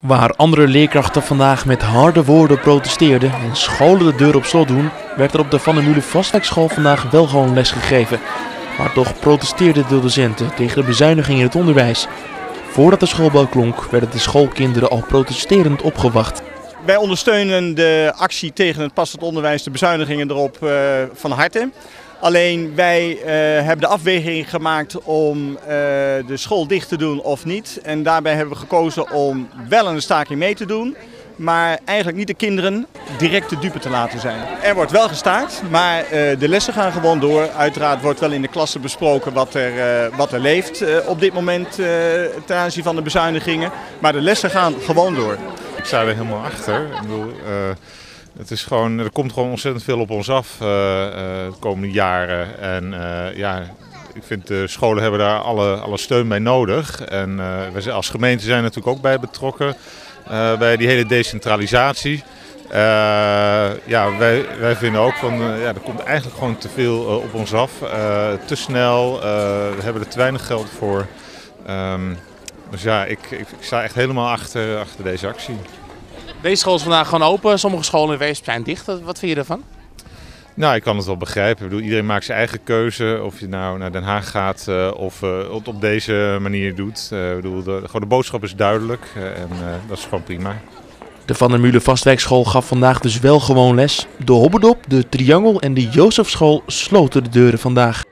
Waar andere leerkrachten vandaag met harde woorden protesteerden en scholen de deur op slot doen, werd er op de Van der Mule Vastwijkschool vandaag wel gewoon les gegeven. Maar toch protesteerden de docenten tegen de bezuiniging in het onderwijs. Voordat de schoolbel klonk, werden de schoolkinderen al protesterend opgewacht. Wij ondersteunen de actie tegen het passend onderwijs, de bezuinigingen erop uh, van harte. Alleen wij uh, hebben de afweging gemaakt om uh, de school dicht te doen of niet. En daarbij hebben we gekozen om wel een staking mee te doen. Maar eigenlijk niet de kinderen direct de dupe te laten zijn. Er wordt wel gestaakt, maar uh, de lessen gaan gewoon door. Uiteraard wordt wel in de klasse besproken wat er, wat er leeft op dit moment ten aanzien van de bezuinigingen. Maar de lessen gaan gewoon door. Ik sta er helemaal achter. Ik bedoel, het is gewoon, er komt gewoon ontzettend veel op ons af uh, uh, de komende jaren. En uh, ja, ik vind de scholen hebben daar alle, alle steun bij nodig. En wij als gemeente zijn natuurlijk ook bij betrokken bij die hele decentralisatie. ja, wij, wij vinden ook van, ja, er komt eigenlijk gewoon te veel op ons af. te snel, we hebben er te weinig geld voor. Um, dus ja, ik, ik, ik sta echt helemaal achter, achter deze actie. Deze school is vandaag gewoon open. Sommige scholen in Weesp zijn dicht. Wat vind je ervan? Nou, ik kan het wel begrijpen. Ik bedoel, iedereen maakt zijn eigen keuze. Of je nou naar Den Haag gaat uh, of uh, het op deze manier doet. Uh, ik bedoel, de, gewoon de boodschap is duidelijk en dat is gewoon prima. De Van der Mule Vastwijkschool gaf vandaag dus wel gewoon les. De Hobbedop, de Triangel en de Jozefschool sloten de deuren vandaag.